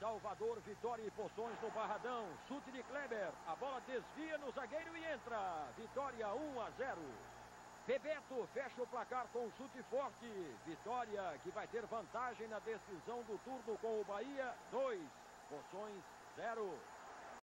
Salvador, Vitória e Poções no Barradão. Chute de Kleber. A bola desvia no zagueiro e entra. Vitória 1 a 0. Bebeto fecha o placar com um chute forte. Vitória que vai ter vantagem na decisão do turno com o Bahia. 2. Poções 0.